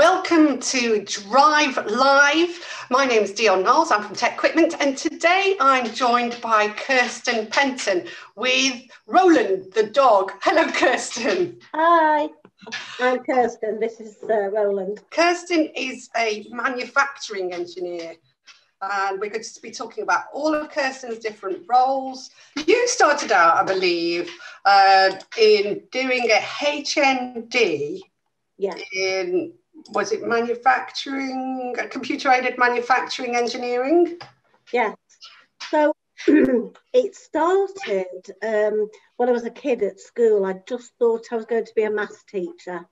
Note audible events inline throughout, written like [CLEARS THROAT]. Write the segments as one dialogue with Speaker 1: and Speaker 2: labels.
Speaker 1: welcome to Drive Live. My name is Dion Knowles, I'm from TecQuipment, and today I'm joined by Kirsten Penton with Roland the dog. Hello, Kirsten.
Speaker 2: Hi, I'm Kirsten. This is uh, Roland.
Speaker 1: Kirsten is a manufacturing engineer and we're going to be talking about all of Kirsten's different roles. You started out, I believe, uh, in doing a HND
Speaker 2: yeah.
Speaker 1: in was it manufacturing, computer aided manufacturing engineering?
Speaker 2: Yes. So [CLEARS THROAT] it started um, when I was a kid at school. I just thought I was going to be a maths teacher.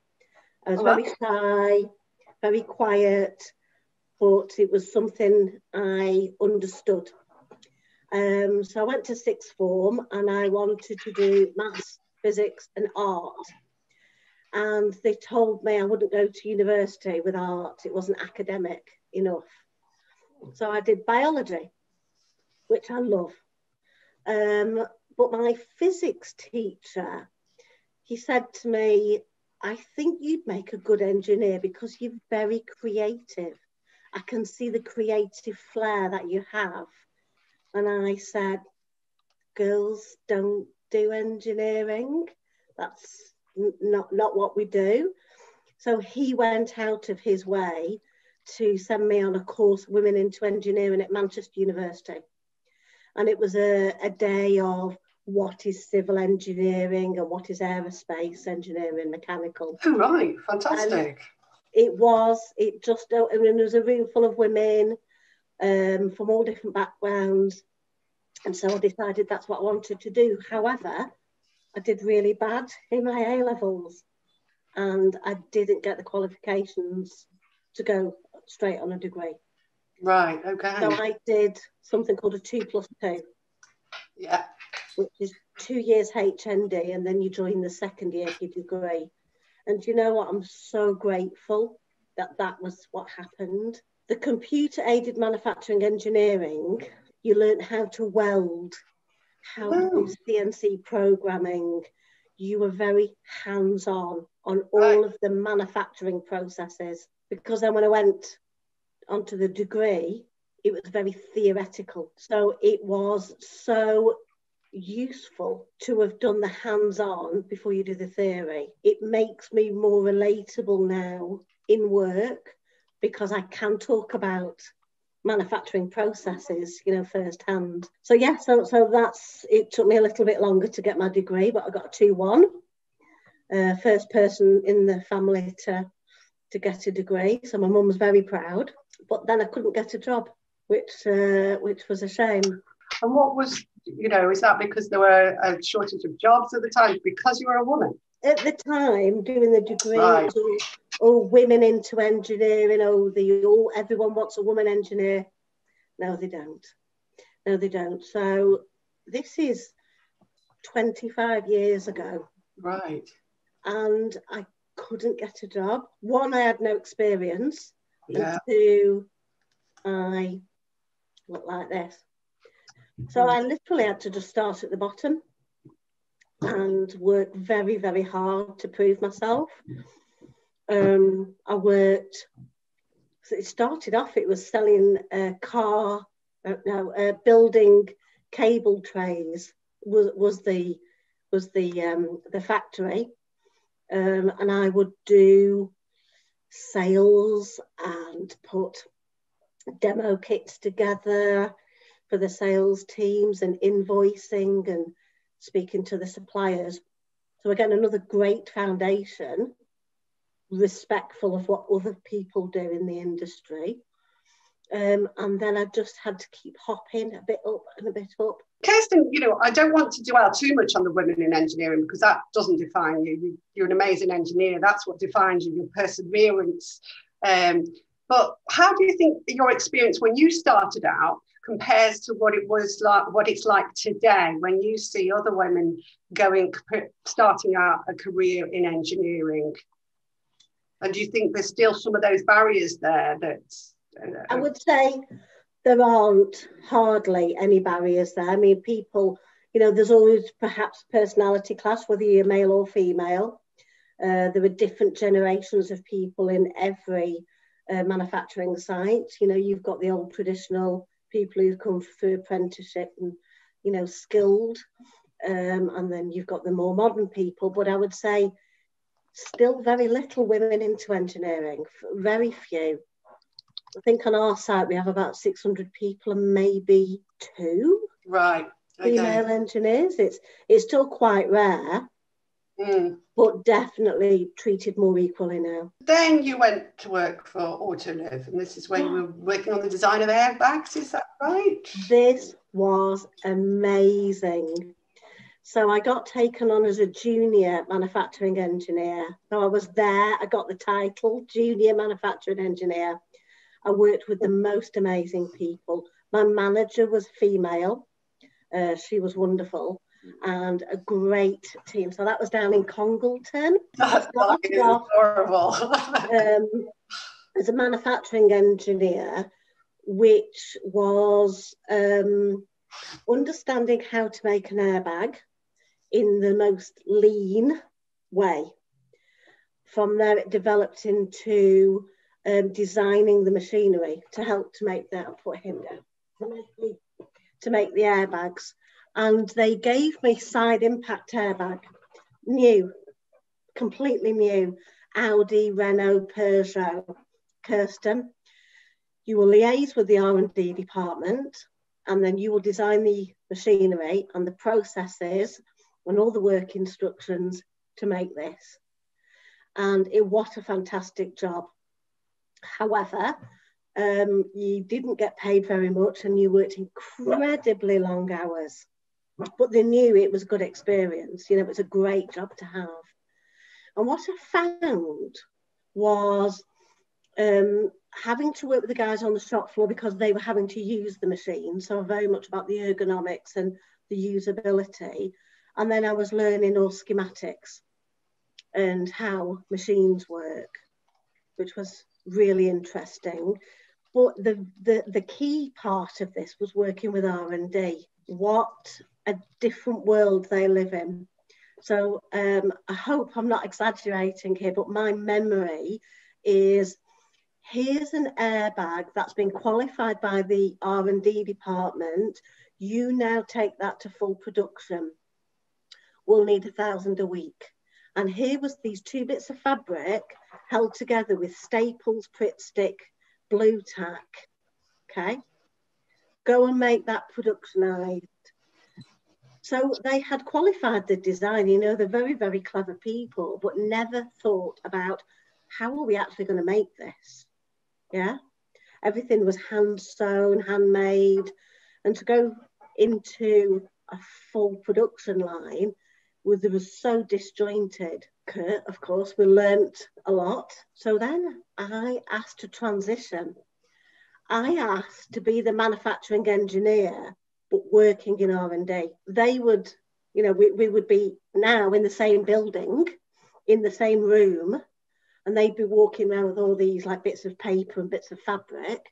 Speaker 2: I was oh, very shy, very quiet, but it was something I understood. Um, so I went to sixth form and I wanted to do maths, physics, and art and they told me I wouldn't go to university with art, it wasn't academic enough. So I did biology, which I love. Um, but my physics teacher, he said to me, I think you'd make a good engineer because you're very creative. I can see the creative flair that you have. And I said, girls don't do engineering. That's not, not what we do. So he went out of his way to send me on a course, Women into Engineering at Manchester University. And it was a, a day of what is civil engineering and what is aerospace engineering, mechanical.
Speaker 1: Oh, right, fantastic. And
Speaker 2: it was, it just, I mean, there was a room full of women um, from all different backgrounds. And so I decided that's what I wanted to do. However, I did really bad in my A levels and I didn't get the qualifications to go straight on a degree.
Speaker 1: Right, okay.
Speaker 2: So I did something called a two plus two.
Speaker 1: Yeah.
Speaker 2: Which is two years HND and then you join the second year of your degree. And you know what? I'm so grateful that that was what happened. The computer aided manufacturing engineering, you learn how to weld how to do CNC programming. You were very hands-on on all right. of the manufacturing processes. Because then when I went onto the degree, it was very theoretical. So it was so useful to have done the hands-on before you do the theory. It makes me more relatable now in work because I can talk about manufacturing processes, you know, firsthand. So yeah, so so that's it. Took me a little bit longer to get my degree, but I got a two one. Uh, first person in the family to to get a degree, so my mum was very proud. But then I couldn't get a job, which uh, which was a shame.
Speaker 1: And what was, you know, is that because there were a shortage of jobs at the time because you were a woman?
Speaker 2: At the time, doing the degree, right oh, women into engineering, oh, the oh, everyone wants a woman engineer. No, they don't. No, they don't. So this is 25 years ago.
Speaker 1: Right.
Speaker 2: And I couldn't get a job. One, I had no experience.
Speaker 1: Yeah.
Speaker 2: And two, I look like this. So I literally had to just start at the bottom and work very, very hard to prove myself um, I worked. So it started off. It was selling a car, uh, no, uh, building cable trays was was the was the um, the factory, um, and I would do sales and put demo kits together for the sales teams and invoicing and speaking to the suppliers. So again, another great foundation respectful of what other people do in the industry. Um, and then I just had to keep hopping a bit up and a bit up.
Speaker 1: Kirsten, you know, I don't want to dwell too much on the women in engineering because that doesn't define you. You're an amazing engineer. That's what defines you, your perseverance. Um, but how do you think your experience when you started out compares to what it was like, what it's like today when you see other women going, starting out a career in engineering? And do you think there's still some of those barriers there that?
Speaker 2: Uh, I would say there aren't hardly any barriers there. I mean, people, you know, there's always perhaps personality class, whether you're male or female. Uh, there are different generations of people in every uh, manufacturing site. You know, you've got the old traditional people who've come through apprenticeship and, you know, skilled. Um, and then you've got the more modern people. But I would say still very little women into engineering, very few. I think on our site we have about 600 people and maybe two
Speaker 1: right
Speaker 2: okay. female engineers. It's it's still quite rare, mm. but definitely treated more equally now.
Speaker 1: Then you went to work for Autoliv, and this is where you were working on the design of airbags. Is that right?
Speaker 2: This was amazing. So I got taken on as a junior manufacturing engineer. So I was there, I got the title junior manufacturing engineer. I worked with the most amazing people. My manager was female, uh, she was wonderful, and a great team. So that was down in Congleton. [LAUGHS]
Speaker 1: That's horrible. [LAUGHS] um,
Speaker 2: as a manufacturing engineer, which was um, understanding how to make an airbag in the most lean way. From there, it developed into um, designing the machinery to help to make that. put him down to make, the, to make the airbags. And they gave me side impact airbag, new, completely new. Audi, Renault, Peugeot, Kirsten. You will liaise with the R&D department and then you will design the machinery and the processes and all the work instructions to make this. And it what a fantastic job. However, um, you didn't get paid very much and you worked incredibly long hours. But they knew it was a good experience. You know, it was a great job to have. And what I found was um, having to work with the guys on the shop floor because they were having to use the machine. So very much about the ergonomics and the usability. And then I was learning all schematics and how machines work, which was really interesting. But the, the, the key part of this was working with R&D. What a different world they live in. So um, I hope I'm not exaggerating here, but my memory is here's an airbag that's been qualified by the R&D department. You now take that to full production will need a thousand a week. And here was these two bits of fabric held together with staples, Pritt stick, Blu Tack. Okay, go and make that productionized. So they had qualified the design, you know, they're very, very clever people, but never thought about how are we actually going to make this? Yeah, everything was hand sewn, handmade, and to go into a full production line was it was so disjointed. Kurt, of course, we learnt a lot. So then I asked to transition. I asked to be the manufacturing engineer, but working in R&D. They would, you know, we, we would be now in the same building, in the same room, and they'd be walking around with all these like bits of paper and bits of fabric.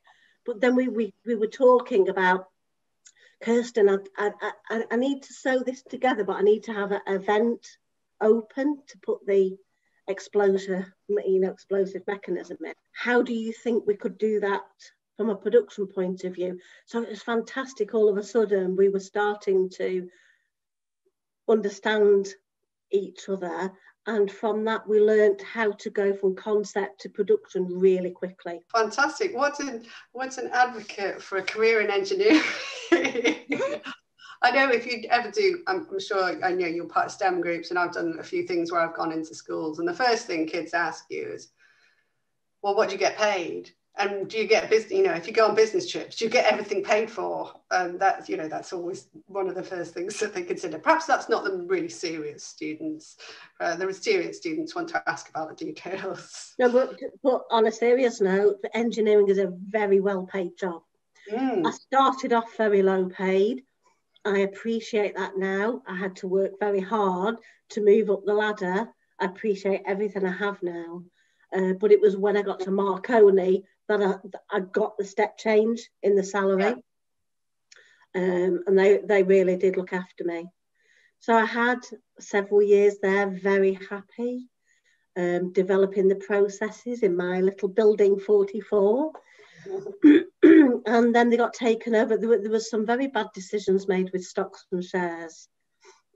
Speaker 2: But then we, we, we were talking about Kirsten, I, I, I, I need to sew this together, but I need to have a vent open to put the explosion, you know, explosive mechanism in. How do you think we could do that from a production point of view? So it was fantastic. All of a sudden, we were starting to understand each other and from that we learned how to go from concept to production really quickly.
Speaker 1: Fantastic. What's an what's an advocate for a career in engineering. [LAUGHS] I know if you ever do, I'm, I'm, sure I know you're part of STEM groups, and I've done a few things where I've gone into schools, and the first thing kids ask you is, "Well, what do you get paid?" And do you get business you know if you go on business trips do you get everything paid for? And that's you know that's always one of the first things that they consider. Perhaps that's not the really serious students uh, the serious students want to ask about the details.
Speaker 2: No but, but on a serious note engineering is a very well paid job. Mm. i started off very low paid. I appreciate that now. I had to work very hard to move up the ladder. I appreciate everything i have now. Uh, but it was when I got to Marconi that I, I got the step change in the salary. Um, and they, they really did look after me. So I had several years there, very happy. um, developing the processes in my little building 44. [CLEARS THROAT] and then they got taken over. There, were, there was some very bad decisions made with stocks and shares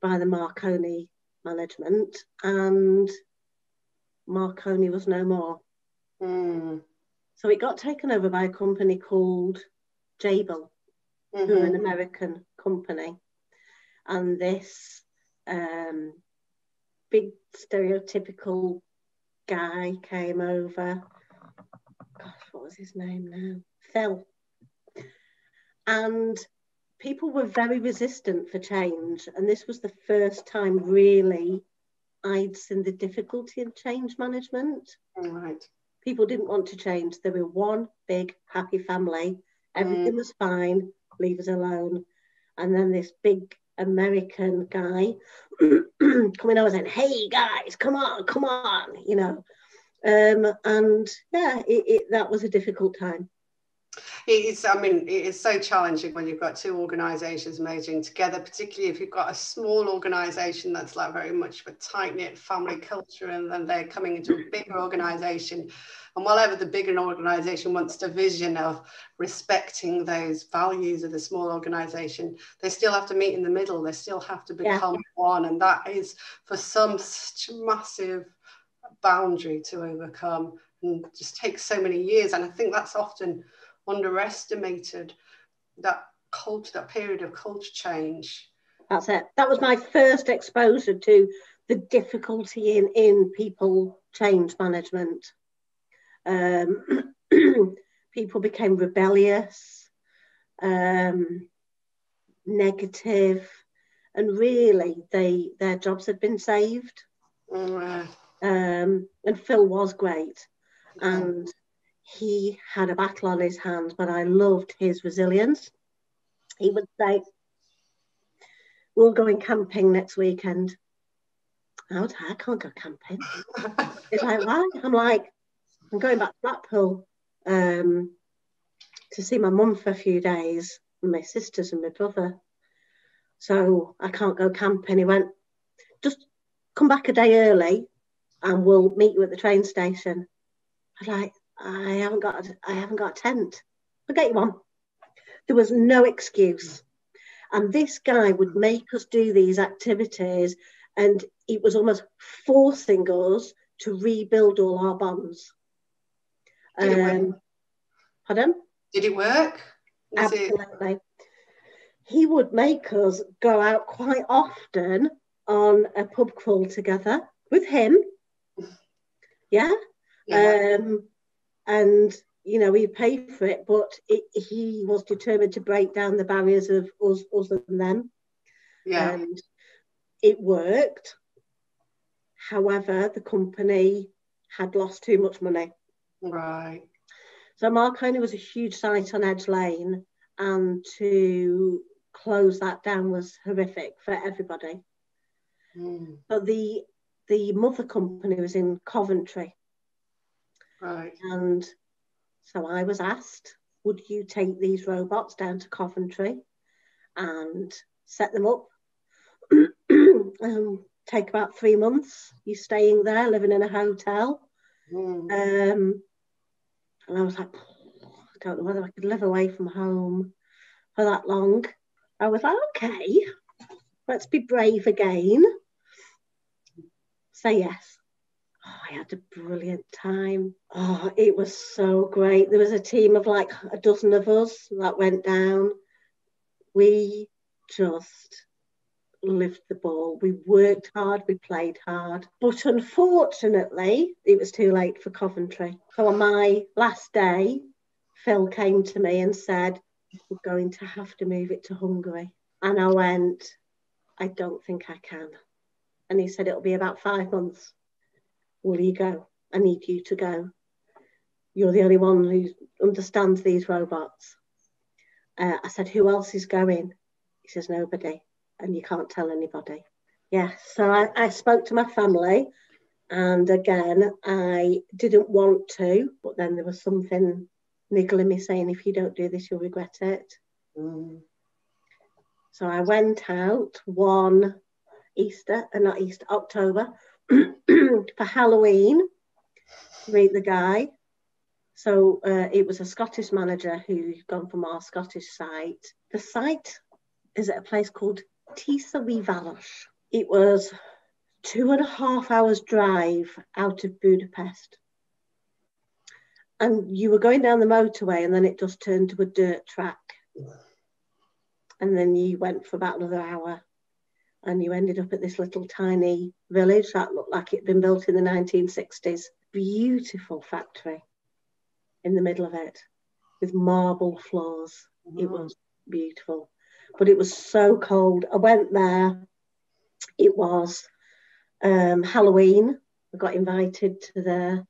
Speaker 2: by the Marconi management, and Marconi was no more.
Speaker 1: Mm.
Speaker 2: So it got taken over by a company called Jabil, mm-hmm. who are an mm-hmm. American company. And this um, big stereotypical guy came over. Gosh, what was his name now? Phil. And people were very resistant for change. And this was the first time really I'd seen the difficulty of change management.
Speaker 1: Right.
Speaker 2: People didn't want to change. They were one big happy family. Everything mm. was fine. Leave us alone. And then this big American guy coming over saying, "Hey guys, come on, come on," you know. Um, and yeah, it, it, that was a difficult time.
Speaker 1: It is, I mean, it is so challenging when you've got two organisations merging together, particularly if you've got a small organisation that's like very much of a tight knit family culture, and then they're coming into a bigger organisation. And whatever the bigger organisation wants the vision of respecting those values of the small organisation, they still have to meet in the middle. They still have to become yeah. one, and that is for some such a massive boundary to overcome, and just takes so many years. And I think that's often underestimated that culture, that period of culture change.
Speaker 2: That's it. That was my first exposure to the difficulty in, in people change management. Um, [CLEARS THROAT] people became rebellious, um, negative, and really they their jobs had been saved.
Speaker 1: Mm.
Speaker 2: Um, and Phil was great, and he had a battle on his hands, but I loved his resilience. He would say, We're going camping next weekend. I was like, I can't go camping. [LAUGHS] He's like, Why? I'm like, I'm going back to Blackpool um, to see my mum for a few days, and my sisters and my brother. So I can't go camping. He went, Just come back a day early and we'll meet you at the train station. I was like, I haven't got I haven't got a tent. I'll get you one. There was no excuse. And this guy would make us do these activities and it was almost forcing us to rebuild all our bonds.
Speaker 1: Did um, it work?
Speaker 2: Pardon?
Speaker 1: Did it work?
Speaker 2: Was Absolutely. It... He would make us go out quite often on a pub crawl together with him. [LAUGHS] Yeah. yeah. Um, and you know he paid for it but it, he was determined to break down the barriers of us, us and them.
Speaker 1: Yeah.
Speaker 2: And it worked. However the company had lost too much money.
Speaker 1: Right.
Speaker 2: So marconi was a huge site on edge lane and to close that down was horrific for everybody.
Speaker 1: Mm.
Speaker 2: but the the mother company was in coventry
Speaker 1: Right.
Speaker 2: And so I was asked, would you take these robots down to Coventry and set them up? [CLEARS THROAT] um, take about three months. You're staying there, living in a hotel.
Speaker 1: Mm.
Speaker 2: Um, and I was like, I don't know whether I could live away from home for that long. I was like, okay, let's be brave again. Say yes. Oh, I had a brilliant time. Oh, it was so great. There was a team of like a dozen of us that went down. We just lived the ball. We worked hard, we played hard. But unfortunately, it was too late for Coventry. So on my last day, Phil came to me and said, We're going to have to move it to Hungary. And I went, I don't think I can. And he said, It'll be about five months. Will you go? I need you to go. You're the only one who understands these robots. Uh, I said, Who else is going? He says, Nobody. And you can't tell anybody. Yeah. So I, I spoke to my family. And again, I didn't want to, but then there was something niggling me saying, If you don't do this, you'll regret it.
Speaker 1: Mm.
Speaker 2: So I went out one Easter, and uh, not Easter, October, [CLEARS THROAT] for Halloween to meet the guy. So uh, it was a Scottish manager who'd gone from our Scottish site. The site is at a place called Tisa Tiszaújváros. It was two and a half hours drive out of Budapest. And you were going down the motorway and then it just turned to a dirt track. And then you went for about another hour and you ended up at this little tiny village that looked like it'd been built in the 1960s. Beautiful factory in the middle of it with marble floors. It was beautiful, but it was so cold. I went there. It was um, Halloween. I got invited to the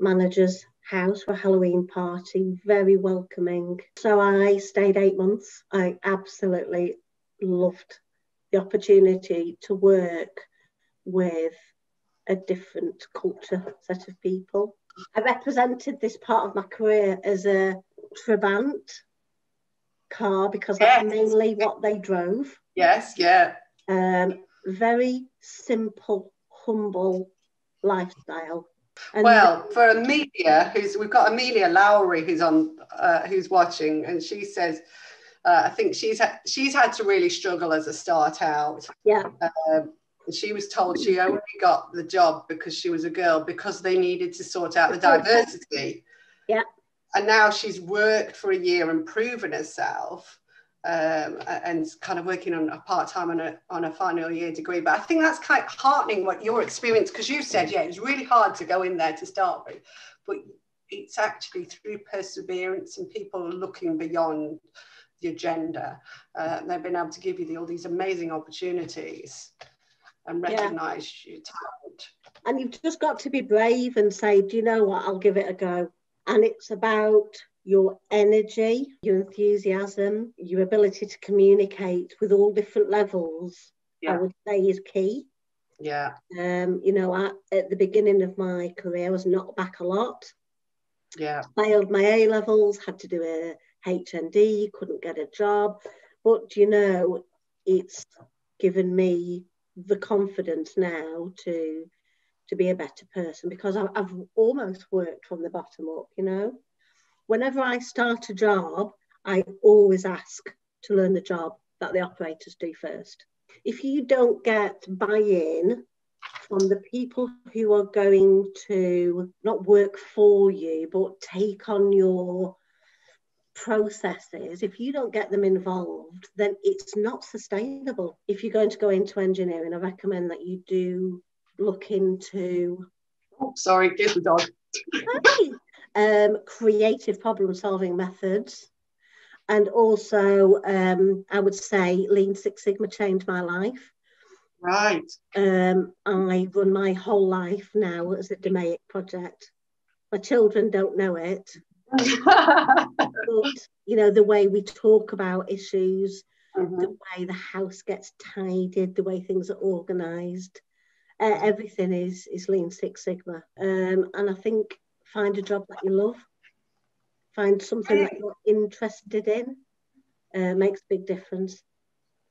Speaker 2: manager's house for a Halloween party, very welcoming. So I stayed eight months. I absolutely loved the opportunity to work with a different culture set of people. I represented this part of my career as a Trabant car because yes. that's mainly what they drove.
Speaker 1: Yes, yeah.
Speaker 2: Um, very simple, humble lifestyle.
Speaker 1: And well, for Amelia, who's we've got Amelia Lowry who's on, uh, who's watching, and she says, uh, I think she's ha- she's had to really struggle as a start out.
Speaker 2: Yeah.
Speaker 1: Um, she was told she only got the job because she was a girl because they needed to sort out the diversity.
Speaker 2: Yeah.
Speaker 1: And now she's worked for a year and proven herself. Um, and kind of working on a part time on a on a final year degree. But I think that's quite heartening what your experience because you said yeah it was really hard to go in there to start with, but it's actually through perseverance and people looking beyond the agenda. Uh, they've been able to give you the, all these amazing opportunities and recognize yeah. your talent.
Speaker 2: And you've just got to be brave and say, do you know what, I'll give it a go. And it's about your energy, your enthusiasm, your ability to communicate with all different levels, yeah. I would say is key.
Speaker 1: Yeah.
Speaker 2: Um, you know, I, at the beginning of my career, I was knocked back a lot.
Speaker 1: Yeah.
Speaker 2: Failed my A levels, had to do a HND, you couldn't get a job. But you know, it's given me the confidence now to to be a better person because I've, I've almost worked from the bottom up. You know, whenever I start a job, I always ask to learn the job that the operators do first. If you don't get buy-in from the people who are going to not work for you but take on your processes, if you don't get them involved, then it's not sustainable. If you're going to go into engineering, I recommend that you do look into.
Speaker 1: Oh, sorry, here's the dog.
Speaker 2: um, creative problem solving methods. And also, um, I would say Lean Six Sigma changed my life.
Speaker 1: Right.
Speaker 2: Um, I run my whole life now as a DMAIC project. My children don't know it, [LAUGHS] but you know the way we talk about issues mm-hmm. the way the house gets tidied the way things are organized uh, everything is is lean six sigma. Um, and i think find a job that you love. Find something that you're interested in. Uh, makes a big difference.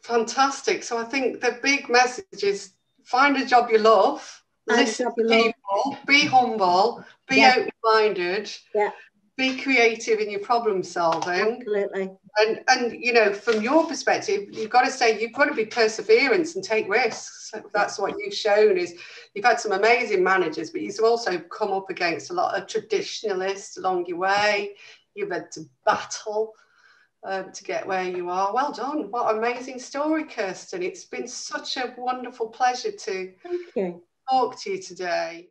Speaker 1: Fantastic. So i think the big message is find a job you love listen to people, be humble, be yeah. open-minded,
Speaker 2: yeah
Speaker 1: be creative in your problem solving.
Speaker 2: Absolutely.
Speaker 1: And and you know, from your perspective, you've got to say you've got to be perseverance and take risks. That's what you've shown is you've had some amazing managers, but you've also come up against a lot of traditionalists along your way. You've had to battle um, to get where you are. Well done. What an amazing story, Kirsten. It's been such a wonderful pleasure to talk to you today.